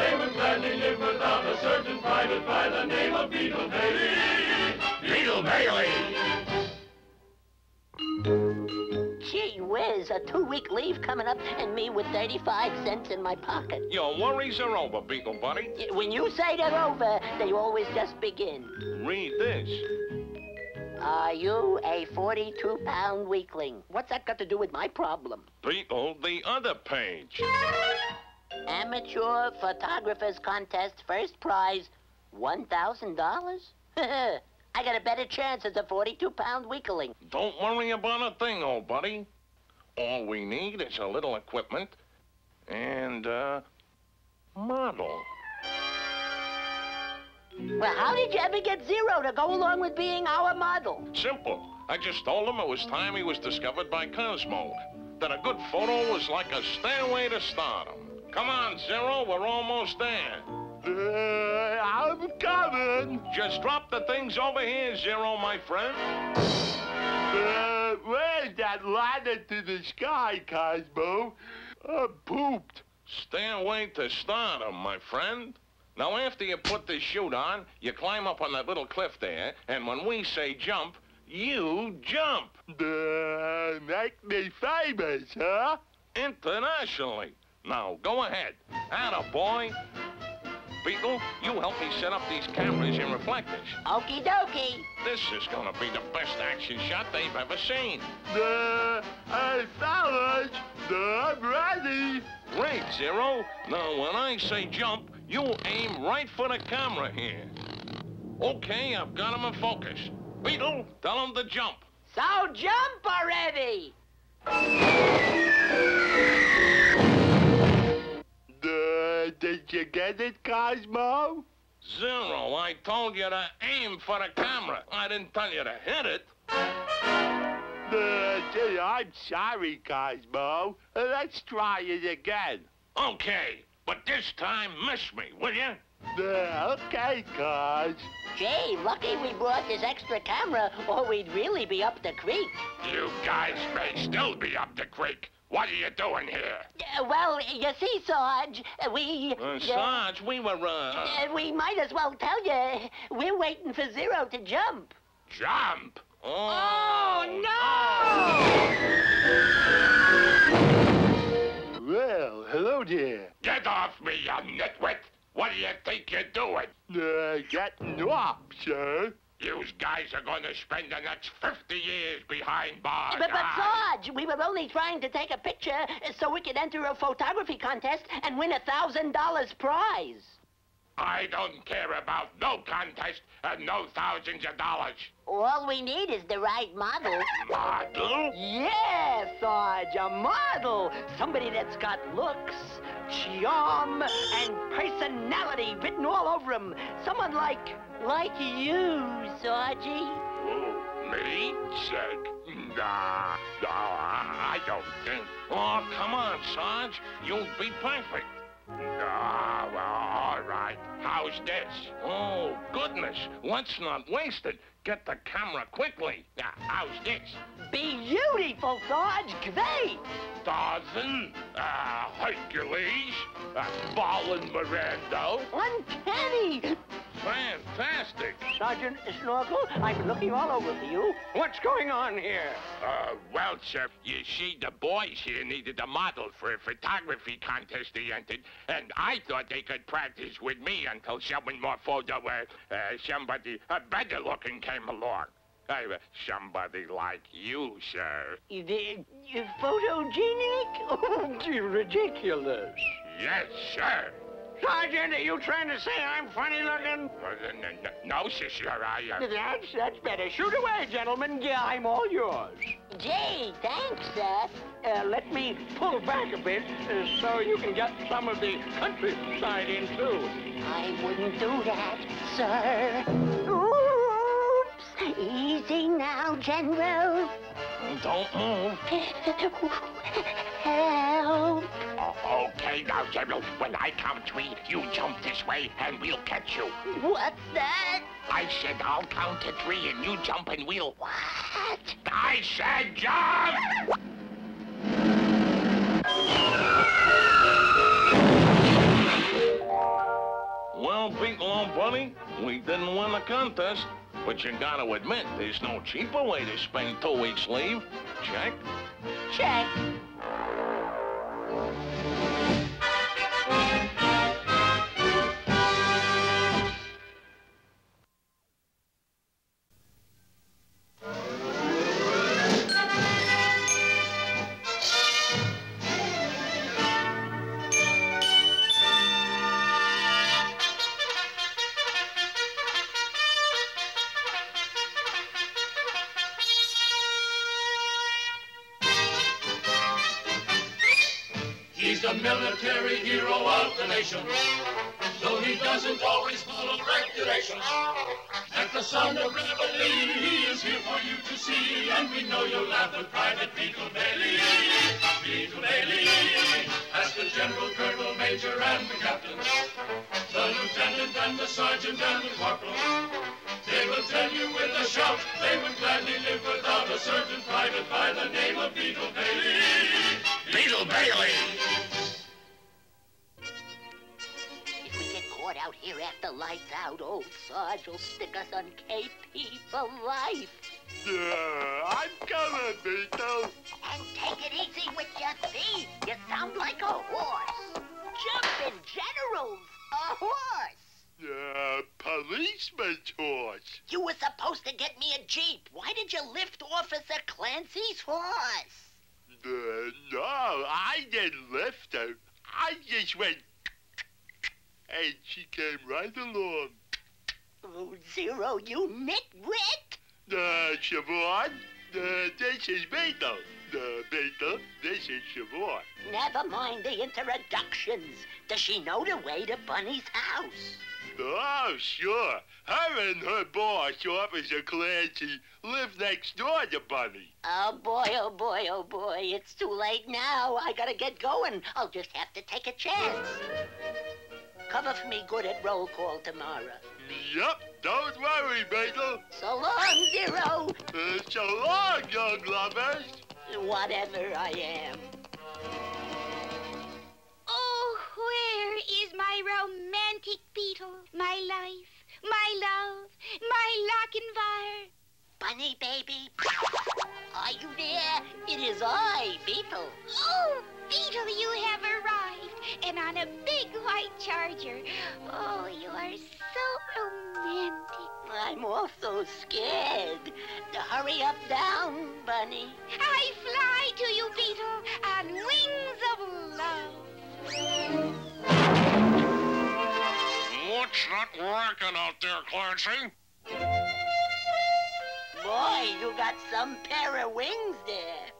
they would gladly live without a certain private by the name of Beetle Bailey. Beetle Bailey! Gee whiz, a two-week leave coming up and me with 35 cents in my pocket. Your worries are over, Beetle Buddy. When you say they're over, they always just begin. Read this. Are you a 42-pound weakling? What's that got to do with my problem? Beetle, the other page. Amateur Photographers Contest, first prize, $1,000? I got a better chance as a 42-pound weakling. Don't worry about a thing, old buddy. All we need is a little equipment and, uh, model. Well, how did you ever get Zero to go along with being our model? Simple. I just told him it was time he was discovered by Cosmo. That a good photo was like a stairway to stardom. Come on, Zero, we're almost there. Uh, I'm coming. Just drop the things over here, Zero, my friend. Uh, where's that ladder to the sky, Cosmo? I'm pooped. Stairway to start stardom, my friend. Now, after you put the chute on, you climb up on that little cliff there, and when we say jump, you jump. Uh, make me famous, huh? Internationally. Now, go ahead. Atta boy. Beetle, you help me set up these cameras and reflectors. Okie dokie. This is gonna be the best action shot they've ever seen. Uh, hey, fellas, I'm ready. Great, Zero. Now, when I say jump, you aim right for the camera here. Okay, I've got him in focus. Beetle, tell him to jump. So jump already! Did you get it, Cosmo? Zero, I told you to aim for the camera. I didn't tell you to hit it. Uh, gee, I'm sorry, Cosmo. Let's try it again. Okay, but this time miss me, will you? Uh, okay, Cos. Gee, lucky we brought this extra camera, or we'd really be up the creek. You guys may still be up the creek. What are you doing here? Uh, well, you see, Sarge, uh, we... Uh, Sarge, we were, uh... uh, we might as well tell you, we're waiting for Zero to jump. Jump? Oh, no! Well, hello there. Get off me, you nitwit! What do you think you're doing? Uh, getting up, sir. You guys are going to spend the next 50 years behind bars. But, but Sarge, we were only trying to take a picture so we could enter a photography contest and win a thousand dollars prize. I don't care about no contest and no thousands of dollars. All we need is the right model. Model? Yeah, Sarge, a model. Somebody that's got looks, charm, and personality written all over him. Someone like, like you, Sargy. Who, oh, me? Sick? Nah, nah, I don't think. Oh, come on, Sarge. You'll be perfect. Nah, well, all right. How's this? Oh, goodness. Let's not wasted. Get the camera quickly. Now, how's this? Beautiful, Sarge. Great. Tarzan, uh, Hercules, uh, Ballin Miranda. Uncanny. Fantastic. Sergeant Snorkel, I've been looking all over for you. What's going on here? Uh, well, sir, you see, the boys here needed a model for a photography contest they entered, and I thought they could practice with me until someone more photo, uh, uh, somebody uh, better looking came along. Uh, somebody like you, sir. You did, photogenic? Oh, ridiculous. Yes, sir. Sergeant, are you trying to say I'm funny looking? Uh, n- n- no, sir, sir, I, uh, That's, that's better. Shoot away, gentlemen. Yeah, I'm all yours. Gee, thanks, sir. Uh, let me pull back a bit uh, so you can get some of the countryside in, too. I wouldn't do that, sir. Oops. Easy now, General. Don't move. Help. O- okay now, General. When I count three, you jump this way, and we'll catch you. What's that? I said I'll count to three, and you jump, and we'll... What? I said jump! Well, Beetle old buddy, we didn't win the contest. But you gotta admit, there's no cheaper way to spend two weeks leave. Check? Check. And we know you'll laugh with Private Beetle Bailey. Beetle Bailey, as the general, colonel, major, and the captain, the lieutenant and the sergeant and the corporal. They will tell you with a shout, they would gladly live without a certain private by the name of Beetle Bailey. Beetle Bailey! If we get caught out here after lights out, old Sarge will stick us on KP for life. Yeah, I'm coming, Beetle. And take it easy with your feet. You sound like a horse. Jumping generals, a horse. Yeah, policeman's horse. You were supposed to get me a Jeep. Why did you lift Officer Clancy's horse? Uh, no, I didn't lift her. I just went, and she came right along. Oh, Zero, you nitwit. Uh, Siobhan, uh, this is Beetle. Uh, Beetle, this is Siobhan. Never mind the introductions. Does she know the way to Bunny's house? Oh, sure. Her and her boss, Officer Clancy, live next door to Bunny. Oh boy, oh boy, oh boy. It's too late now. I gotta get going. I'll just have to take a chance. Cover for me good at roll call tomorrow. Yup, don't worry, Beetle. So long, Zero. Uh, so long, young lovers. Whatever I am. Oh, where is my romantic beetle? My life, my love, my Lochinvar. Bunny baby. Are you there? It is I, Beetle. Oh, Beetle, you have arrived, and on a big white charger. Oh, you are so romantic. I'm also scared. Hurry up down, Bunny. I fly to you, Beetle, on wings of love. What's that racket out there, Clancy? Boy, you got some pair of wings there.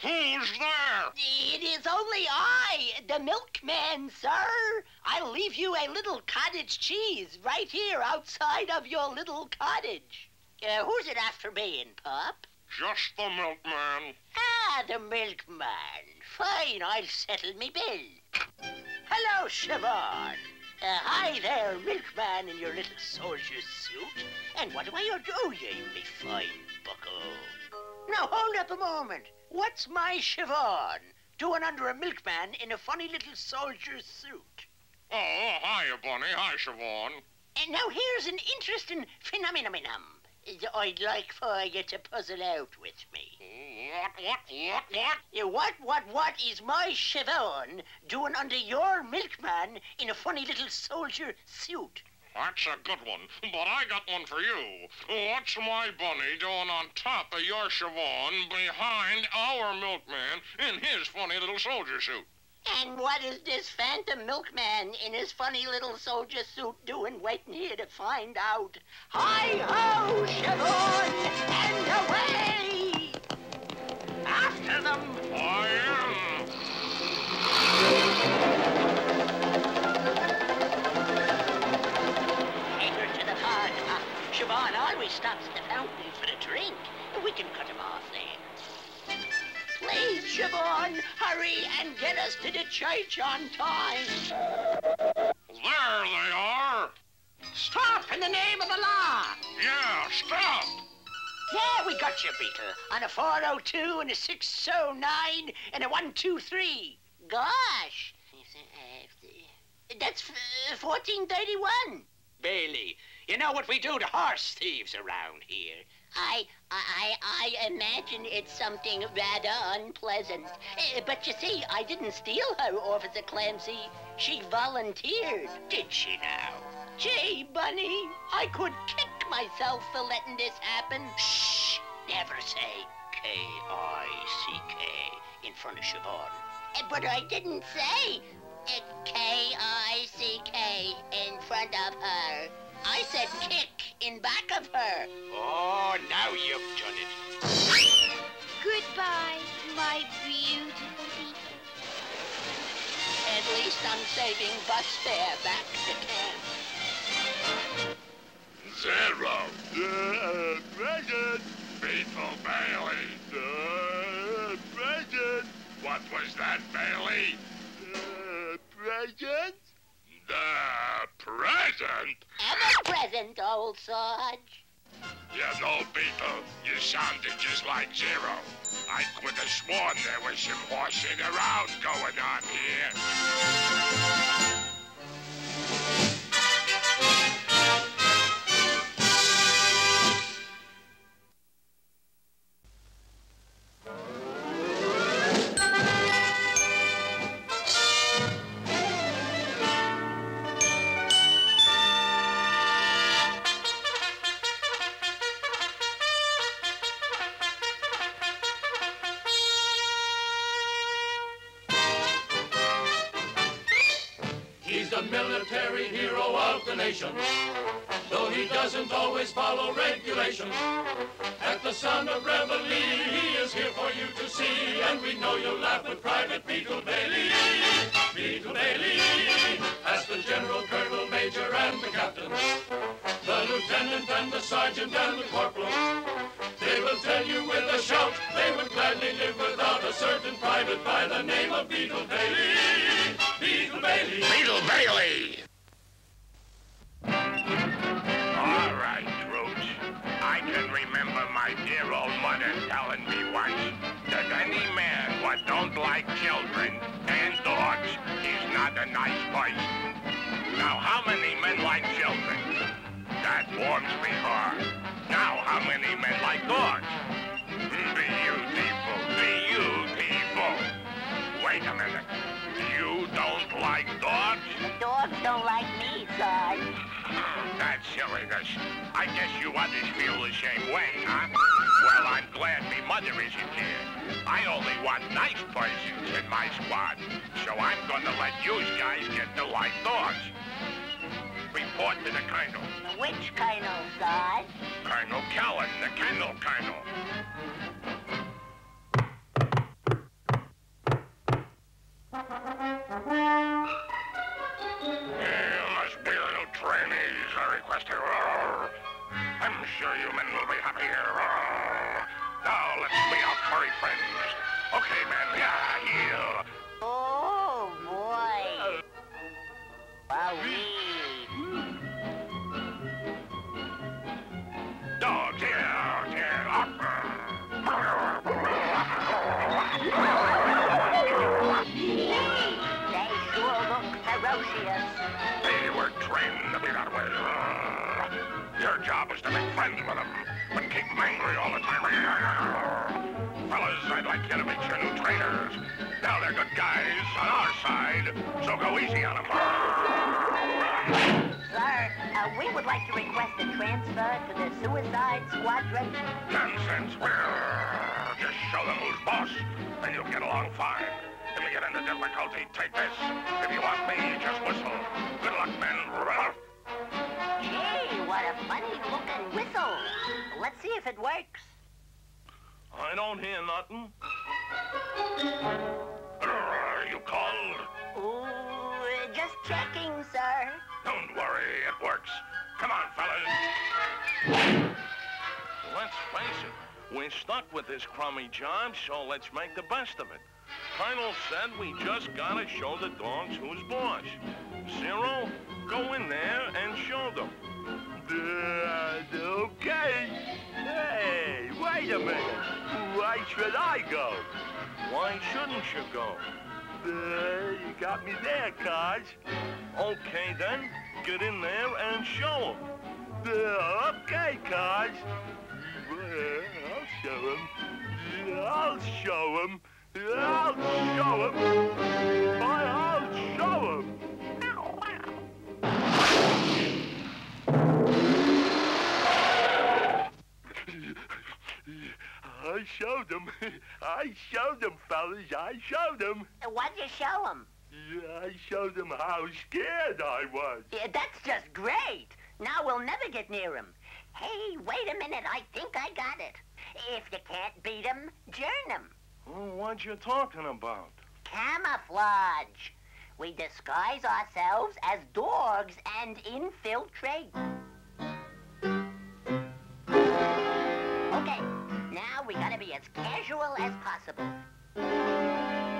Who's there? It is only I, the milkman, sir. I'll leave you a little cottage cheese right here outside of your little cottage. Uh, who's it after being, pup? Just the milkman. Ah, the milkman. Fine, I'll settle me bill. Hello, Siobhan. Uh, hi there, milkman in your little soldier suit. And what do I do, you me fine bucko? Now, hold up a moment. What's my Siobhan doing under a milkman in a funny little soldier suit? Oh, hiya, Bunny. Hi, Siobhan. And now here's an interesting phenomenon uh, I'd like for you to puzzle out with me. What, what, what, what? What, what, what is my Siobhan doing under your milkman in a funny little soldier suit? That's a good one, but I got one for you. What's my bunny doing on top of your Siobhan behind our milkman in his funny little soldier suit? And what is this phantom milkman in his funny little soldier suit doing waiting here to find out? Hi-ho, Siobhan, and away! After them! I am. Siobhan always stops at the fountain for a drink. We can cut him off there. Please, Siobhan, hurry and get us to the church on time. There they are. Stop in the name of Allah! Yeah, stop. Yeah, we got you, Beetle. On a 402 and a 609 and a 123. Gosh. That's uh, 1431. Bailey, you know what we do to horse thieves around here. I, I, I imagine it's something rather unpleasant. Uh, but you see, I didn't steal her, Officer Clancy. She volunteered. Did she now? Gee, Bunny, I could kick myself for letting this happen. Shh! Never say K-I-C-K in front of Siobhan. Uh, But I didn't say K-I-C-K in front of her. I said kick in back of her. Oh, now you've done it. Goodbye, my beautiful Beetle. At least I'm saving bus fare back to camp. Zero. Uh, present. Beetle Bailey. Uh, present. What was that, Bailey? Uh, present. The present? Ever present, old Sarge. You know, Beetle, you sounded just like Zero. I could have sworn there was some horsing around going on here. The military hero of the nation. Though he doesn't always follow regulations. At the sound of reveille, he is here for you to see. And we know you'll laugh with Private Beetle Bailey. Beetle Bailey. Ask the general, colonel, major, and the captain. The lieutenant and the sergeant and the corporal. They will tell you with a shout they would gladly live without a certain private by the name of Beetle Bailey. Beetle Bailey. All right, Troops. I can remember my dear old mother telling me once that any man what don't like children and dogs is not a nice person. Now, how many men like children? That warms me heart. Now, how many men like dogs? Beautiful, beautiful. Wait a minute. Don't like me, Sarge. That's silliness. I guess you others feel the same way, huh? Well, I'm glad me mother isn't here. I only want nice persons in my squad, so I'm gonna let you guys get to like dogs. Report to the Colonel. Which colonel, Sarge? Colonel Callan, the Kennel Colonel. You the new trainees I requested. I'm sure you men will be happy here. Now let's be our furry friends. Okay, men, yeah, heel. Oh, boy. Wowee. Them angry all the time. Fellas, I'd like you to meet your new trainers. Now they're good guys on our side, so go easy on them. Sir, uh, we would like to request a transfer to the Suicide Squadron. Nonsense. Just show them who's boss, and you'll get along fine. If you get into difficulty, take this. If you want me, just whistle. Good luck, men. Gee, what a funny-looking whistle. Let's see if it works. I don't hear nothing. You called? Ooh, just checking, sir. Don't worry, it works. Come on, fellas. Let's face it, we're stuck with this crummy job, so let's make the best of it. Colonel said we just gotta show the dogs who's boss. Zero, go in there and show them. Uh, okay. Hey, wait a minute. Why should I go? Why shouldn't you go? Uh, you got me there, Cos. Okay, then. Get in there and show 'em. Uh, okay, Cos. I'll show. I'll show him. I'll show him. I'll I showed them. I showed them, fellas. I showed them. Uh, What'd you show him? I showed them how scared I was. Yeah, that's just great. Now we'll never get near him. Hey, wait a minute. I think I got it. If you can't beat him, join him. Oh, what you talking about? Camouflage. We disguise ourselves as dogs and infiltrate. As casual as possible.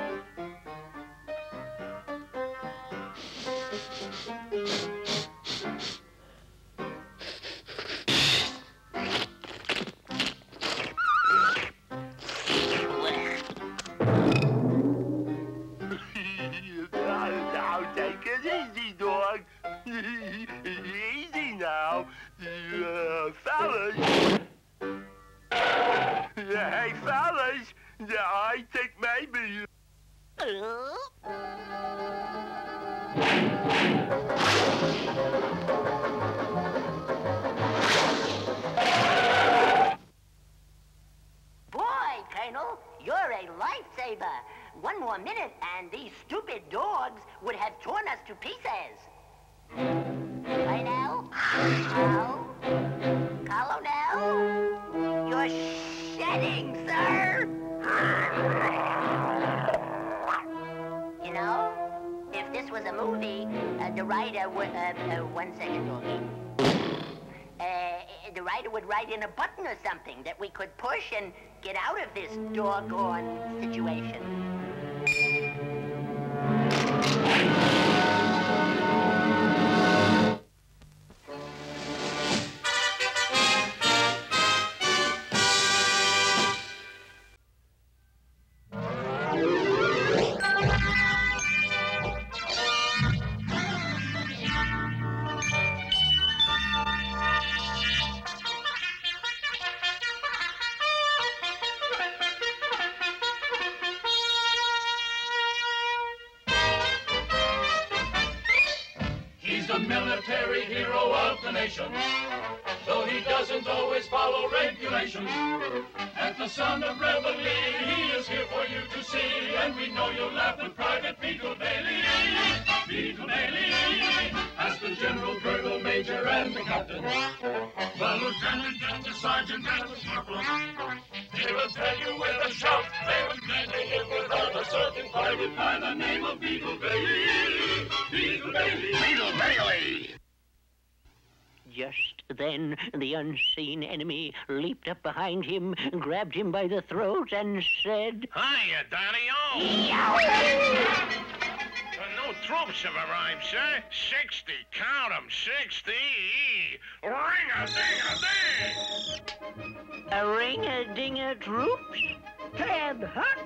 This was a movie, uh, the writer would... Uh, uh, one second, doggy. Uh, the writer would write in a button or something that we could push and get out of this doggone situation. Military hero of the nation. Though he doesn't always follow regulations. At the sound of reveille, he is here for you to see. And we know you'll laugh when Private Beetle Bailey, Beetle Bailey, as the General, Colonel, Major, and the Captain. The Lieutenant and the Sergeant and the Corporal. They will tell you with a shout. They will gladly hear without a certain private by the name of Beetle Bailey. Beetle Bailey. Beetle Bailey. Just then, the unseen enemy leaped up behind him, grabbed him by the throat, and said, Hiya, Daddy-O! The new troops have arrived, sir. Sixty, count 'em, sixty. Ring-a-ding-a-ding! A ring-a-dinger troops? Ted Huck,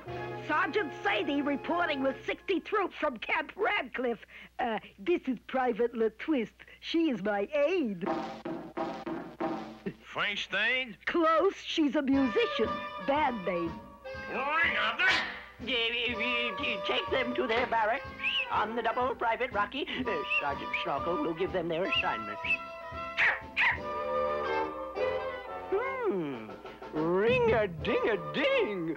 Sergeant Sadie reporting with 60 troops from Camp Radcliffe. Uh, this is Private LaTwist. She is my aide. First aid? Close, she's a musician. Band name. Ring-a-ding! Eh, Take them to their barracks on the double, Private Rocky. Uh, Sergeant Snorkel will give them their assignments. Ring-a-ding-a-ding.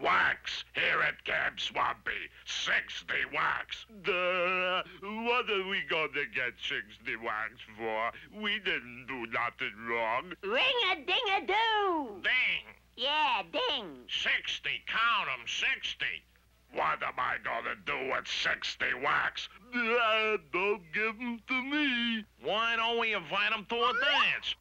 WACs here at Camp Swampy. 60 WACs. Uh, what are we gonna get 60 wax for? We didn't do nothing wrong. Ring-a-ding-a-doo. Ding! Yeah, ding. 60, count 'em, 60. What am I gonna do with 60 WACs? Uh, don't give 'em to me. Why don't we invite 'em to a dance?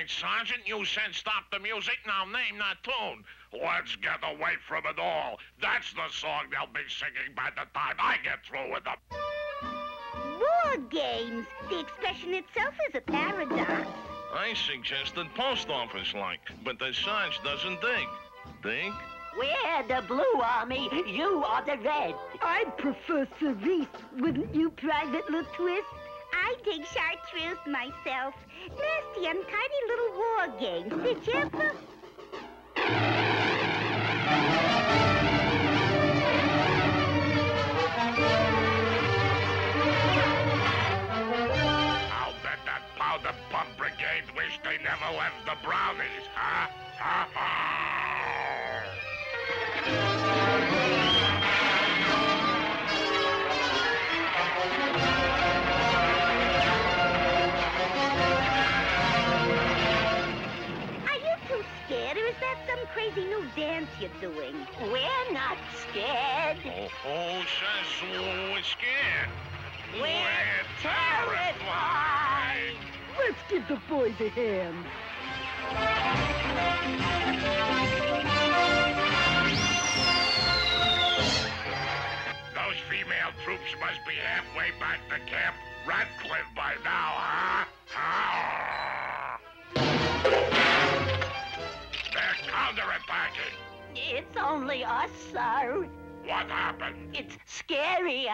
Right, Sergeant. You said stop the music. Now name that tune. Let's get away from it all. That's the song they'll be singing by the time I get through with them. War games. The expression itself is a paradox. I suggested post office like, but the Sarge doesn't dig. Dig? We're the blue army. You are the red. I'd prefer cerise, wouldn't you, Private LaTwist? I dig chartreuse myself. Nasty, untidy little war games. Did you ever?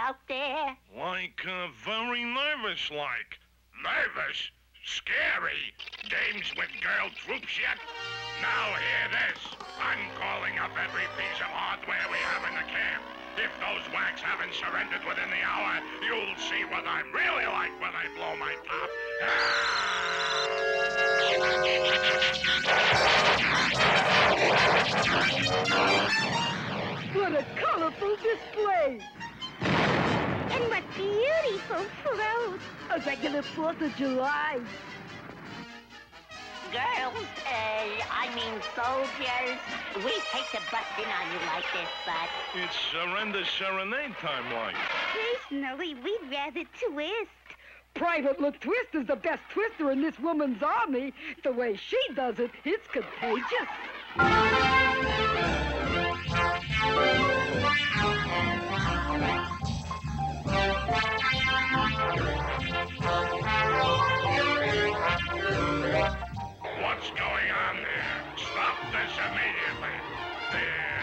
Out there. Like, uh, very nervous like. Nervous? Scary? Games with girl troops yet? Now hear this. I'm calling up every piece of hardware we have in the camp. If those WACs haven't surrendered within the hour, you'll see what I'm really like when I blow my top. What a colorful display! And what beautiful floats. A regular 4th of July. Girls, uh, I mean soldiers, we hate to bust in on you like this, but It's surrender serenade time like. Personally, we'd rather twist. Private LaTwist is the best twister in this woman's army. The way she does it, it's contagious. What's going on there? Stop this immediately. There.